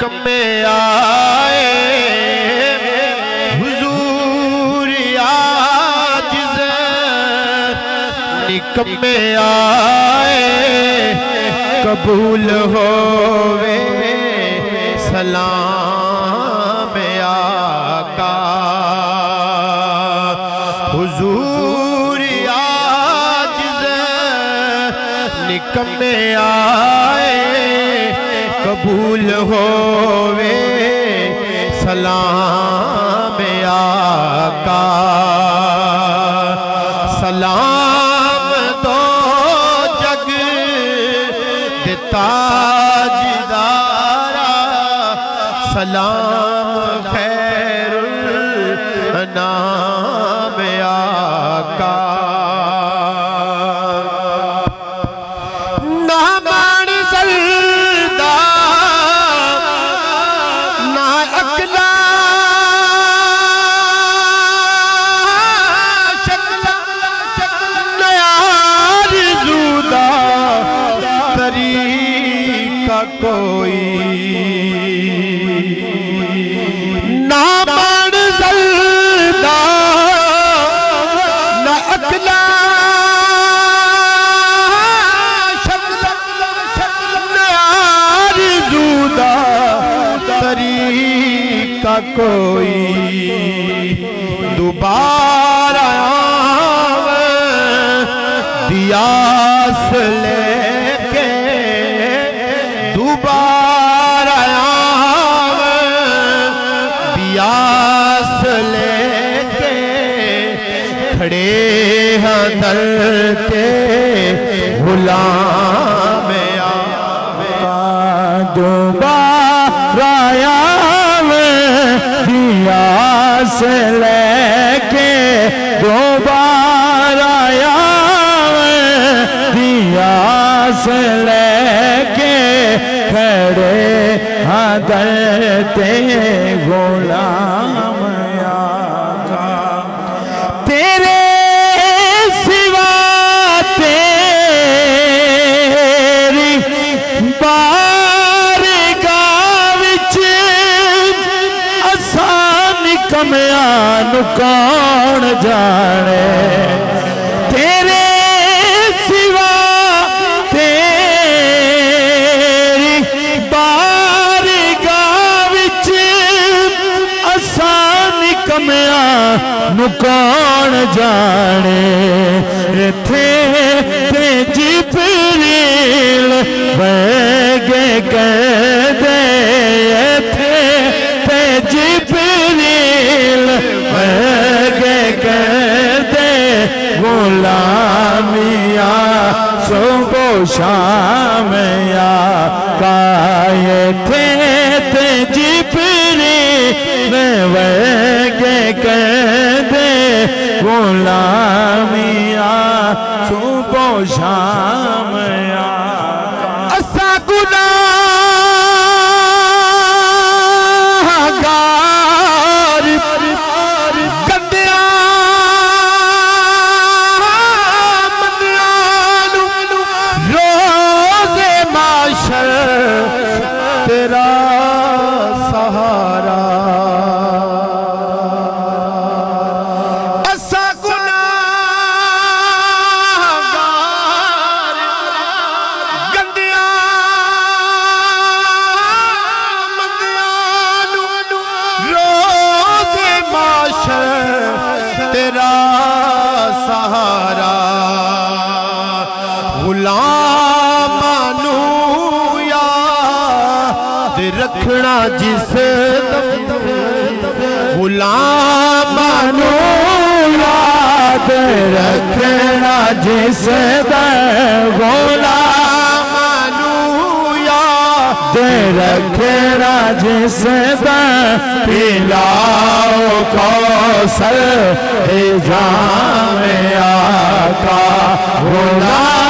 निकमे आए हुजूर आज निकम में आए कबूल होवे सलाम सलाम दियास लेके दोबारा आवे। दियास लेके खड़े हैं दर के गुलाम दोबारा से लेके लेके खड़े हदरते गुलाम आका। तेरे सिवा तेरी बारगाह आसान कमया नु जाने। कौन जाने थे ते जिबरील बैगे कह दे थे ते जिबरील बैगे कह दे गुलामिया सुबो शाम का ये जिस गुलामानो याद रखना जिस गुलामानो याद रखना जिस पिलाओ कौशल जा आका गुलाम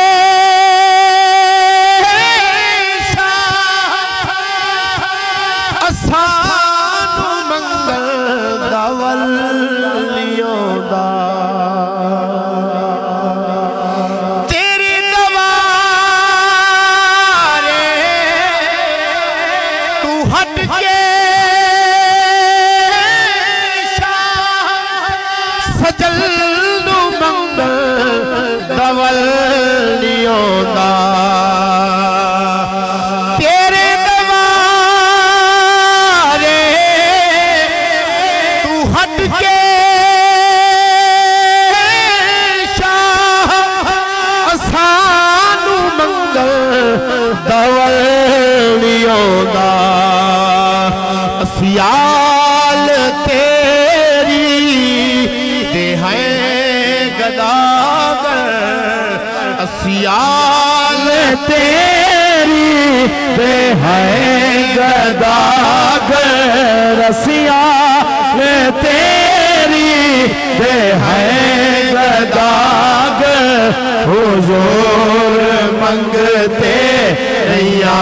है गदागर रसिया तेरी दे है गदागर हुजूर मंगते नैया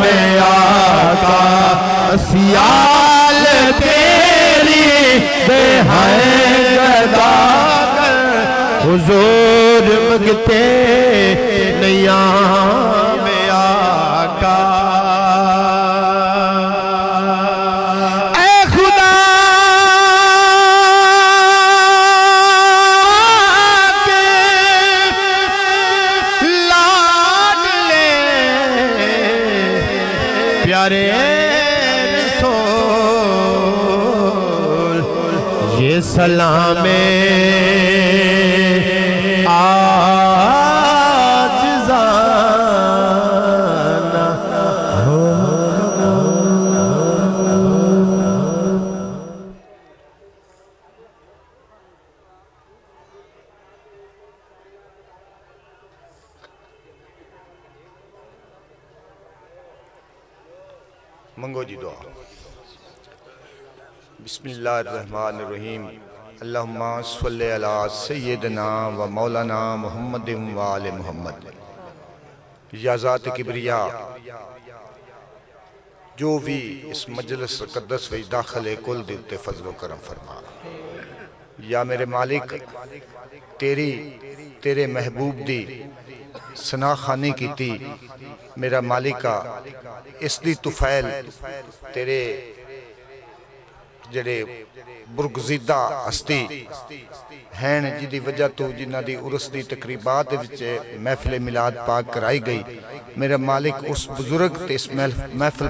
में आका। सियाल तेरी दे है गदागर हुजूर मंगते नैया ये सलामे आज जाना मंगो जी दुआ। बिस्मिल्लाहिर्रहमानिर्रहीम। व मौलाना मोहम्मद वाल मोहम्मद। याजात किबरिया, जो भी इस मजलस में दाखिल कुल फजल करम फरमा। या मेरे मालिक, तेरी, तेरे महबूब दी सना खानी की थी मेरा मालिका इसली तुफैल, तेरे जड़े ਬੁਰਗਜ਼ੀਦਾ ਹਸਤੀ ਹਨ ਜਿਹਦੀ ਵਜ੍ਹਾ ਤੋਂ ਜਿਨ੍ਹਾਂ ਦੀ ਉਰਸ ਦੀ ਤਕਰੀਬਾਤ ਦੇ ਵਿੱਚ ਮਹਿਫਿਲ ਮਿਲਾਦ ਪਾਕ ਕਰਾਈ ਗਈ ਮੇਰਾ ਮਾਲਿਕ ਉਸ ਬਜ਼ੁਰਗ ਤੇ ਇਸ ਮਹਿਫ- ਮਹਿਫਿਲ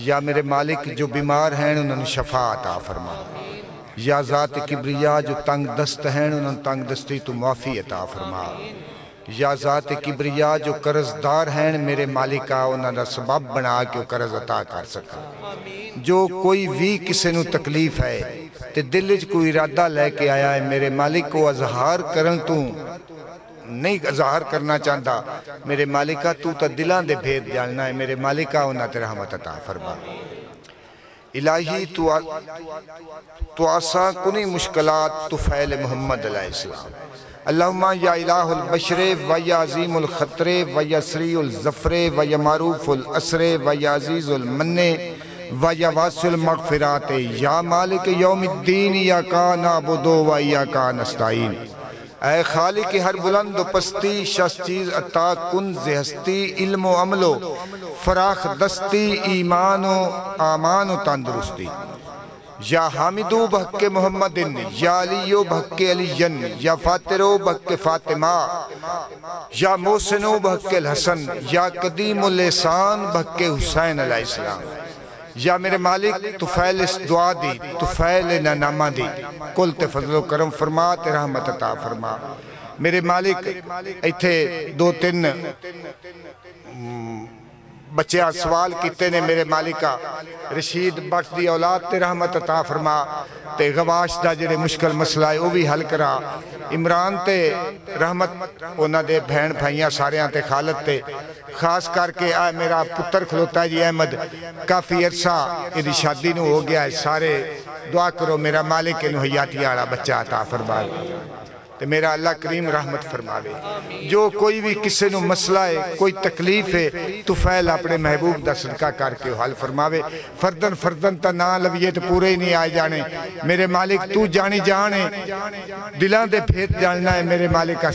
या मेरे मालिक जो बीमार हैं उन्होंने शफा अता फरमा या ज़ात किबरिया जो तंग दस्त हैं उन्होंने तंग दस्ती तो माफ़ी अता फरमा या ज़ात किबरिया जो कर्जदार हैं मेरे मालिका उन्होंने सबब बना के वो कर्ज अता कर सका जो कोई भी किसी को तकलीफ़ है तो दिल च कोई इरादा ਲੈ आया है, मेरे मालिक को अजहार ਅਜ਼ਹਾਰ ਕਰਨ नहीं अजहार करना चाहता मेरे मालिका, तू तो दिलों के भेद जानना है। मेरे मालिका उन्हें तेरा हमत अता फरमा। इलाही, तू आसा कुनी मुश्किलात तो फैल मोहम्मद अलैहिस्सलाम अल्लाहुम्मा, या इलाहुल बशरे, व या अजीमुल खतरे, व या सरीउल जफरे, व या मारूफुल असरे, व या अजीजुल मन्ने व या वासिल मगफिरात, या मालिक यौमिद्दीन, या का नाबुदो व या का नस्ताईन ऐ खालिक, हर बुलंद पस्ती, शस चीज़ अता कुन हस्ती इल्म अमलो, फराख दस्ती, ईमान, आमान तंदुरुस्ती। या हामिदो बहके मोहम्मदिन, या अलियो बहके अलीयन, या फातिरो बहके फातिमा, या मोहसिनो बहके हसन, या कदीमुल एहसान बहके हुसैन अलैहिस्सलाम। या मेरे मालिक तुफैल इस दुआ दी तुफैल नामा दी कुल ते फजलो करम फरमा ते रहमत अता फरमा मेरे मालिक इथे दो तीन बच्चे सवाल किते ने मेरे मालिका रशीद भट्ट की औलाद ते रहमत अता फरमा। ते गवाश का जो मुश्किल मसला है वह भी हल करा। इमरान ते रहमत उन्होंने भैन भाइया सारिया ते खालत ते। खास करके आ मेरा पुत्र खलोता जी अहमद, काफ़ी अरसा यदि शादी न हो गया है। सारे दुआ करो मेरा मालिक इन हयाती आला बच्चा अता फरमा। ਤੇ ਮੇਰਾ ਅੱਲਾ ਕਰੀਮ ਰਹਿਮਤ ਫਰਮਾਵੇ ਜੋ ਕੋਈ ਵੀ ਕਿਸੇ ਨੂੰ ਮਸਲਾ ਹੈ ਕੋਈ ਤਕਲੀਫ ਹੈ ਤੁਫੈਲ ਆਪਣੇ ਮਹਿਬੂਬ ਦਾ ਸਦਕਾ ਕਰਕੇ ਉਹ ਹੱਲ ਫਰਮਾਵੇ ਫਰਦਨ ਫਰਦਨ ਤਾਂ ਨਾ ਲਵੀਏ ਤੇ ਪੂਰੇ ਹੀ ਨਹੀਂ ਆਏ ਜਾਣੇ ਮੇਰੇ ਮਾਲਿਕ ਤੂੰ ਜਾਣੀ ਜਾਣੇ ਦਿਲਾਂ ਦੇ ਭੇਦ ਜਾਣਨਾ ਹੈ ਮੇਰੇ ਮਾਲਿਕਾ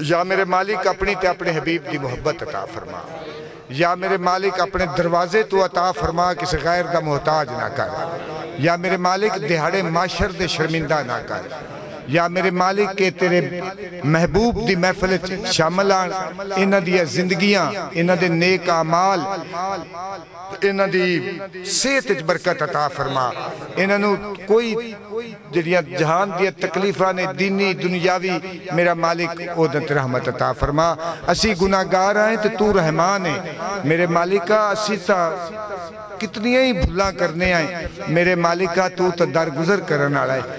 या मेरे मालिक अपनी ते अपने हबीब की मोहब्बत अता फरमा या मेरे मालिक अपने दरवाजे तो अता फरमा किसी गैर का मोहताज ना कर। या मेरे मालिक दिहाड़े माशर दे शर्मिंदा ना कर। या मेरे मालिक के तेरे महबूब की महफिल शामिल आन। इन्हों दिंदगियाँ इन्हों नेक आमाल इन्हों की सेहत बरकत अता फरमा। इन्हों कोई जड़िया जहान दकलीफा ने दीनी दुनियावी मेरा मालिक ओदत रहमत अता फरमा। असी गुनागार आए तो तू रहमान है मेरे मालिका, असी ਕਿਤਨੀਆਂ ਹੀ ਭੁੱਲਾਂ ਕਰਨੇ ਆਏ ਮੇਰੇ ਮਾਲਿਕਾ ਤੂੰ ਤਾਂ ਦਰਗੁਜ਼ਰ ਕਰਨ ਵਾਲਾ ਹੈ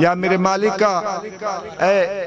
ਜਾਂ ਮੇਰੇ ਮਾਲਿਕਾ ਐ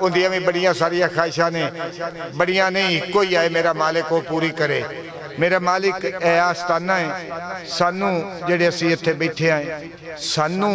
ਉਹਦੀਆਂ ਵੀ ਬੜੀਆਂ ਸਾਰੀਆਂ ਖਾਹਿਸ਼ਾਂ ਨੇ ਬੜੀਆਂ ਨਹੀਂ ਕੋਈ ਆਏ ਮੇਰਾ ਮਾਲਿਕ ਉਹ ਪੂਰੀ ਕਰੇ ਮੇਰਾ ਮਾਲਿਕ ਇਹ ਆਸਤਾਨਾ ਹੈ ਸਾਨੂੰ ਜਿਹੜੇ ਅਸੀਂ ਇੱਥੇ ਬੈਠੇ ਆਏ ਸਾਨੂੰ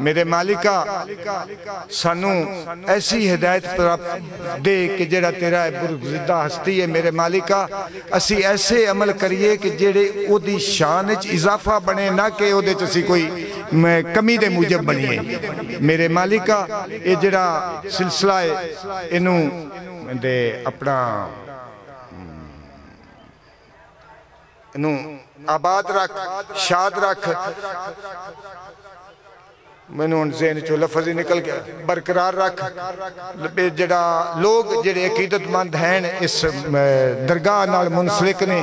ਮੇਰੇ ਮਾਲਿਕਾ ਸਾਨੂੰ ਐਸੀ ਹਦਾਇਤ ਪ੍ਰਾਪਤ ਦੇ ਕਿ ਜਿਹੜਾ ਤੇਰਾ ਬੁਰਜ਼ਿਦਾ ਹਸਤੀ ਹੈ ਮੇਰੇ ਮਾਲਿਕਾ ਅਸੀਂ ਐਸੇ ਅਮਲ ਕਰੀਏ ਕਿ ਜਿਹੜੇ ਉਹਦੀ ਸ਼ਾਨ ਵਿੱਚ ਇਜ਼ਾਫਾ ਬਣੇ ਨਾ ਕਿ ਉਹਦੇ ਚ ਅਸੀਂ ਕੋਈ ਮ, ਕਮੀ ਦੇ ਮੂਜਬ ਬਣੀਏ ਮੇਰੇ ਮਾਲਿਕਾ ਇਹ ਜਿਹੜਾ ਸਿਲਸਿਲਾ ਹੈ ਇਹਨੂੰ ਦੇ ਆਪਣਾ ਇਹਨੂੰ ਆਬਾਦ ਰੱਖ ਸ਼ਾਦ ਰੱਖ ਮੈਨੂੰ ਹੁਣ ਜ਼ਹਿਨ ਚੋਂ ਲਫ਼ਜ਼ ਹੀ ਨਿਕਲ ਗਿਆ ਬਰਕਰਾਰ ਰੱਖ ਵੀ ਜਿਹੜਾ ਲੋਕ ਜਿਹੜੇ ਅਕੀਦਤਮੰਦ ਹਨ ਇਸ ਅਮ, ਦਰਗਾਹ ਨਾਲ ਮੁਨਸਲਿਕ ਨੇ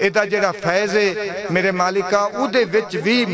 ਇਹਦਾ ਜਿਹੜਾ ਫੈਜ਼ ਹੈ ਮੇਰੇ ਮਾਲਿਕਾ ਉਹਦੇ ਵਿੱਚ ਵੀ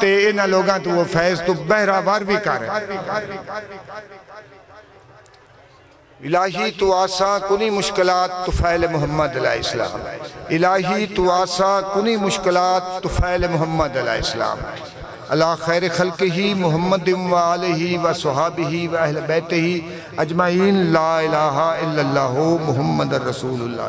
ਤੇ ਇਹਨਾਂ ਲੋਕਾਂ ਤੋਂ ਉਹ ਫੈਜ਼ ਤੋਂ ਬਹਿਰਾਵਾਰ ਵੀ ਕਰ इलाही तो आसा कुनी मुश्किलात तुफैल मोहम्मद इस्लाम इलाही तो आसा कुनी मुश्किलात तुफैल मोहम्मद इस्लाम अला खैर खल्क ही मोहम्मद वाल ही व सुहाब ही व अहल बैत ही अजमाइन ला इलाहा इल्लल्लाह मोहम्मद रसूलुल्लाह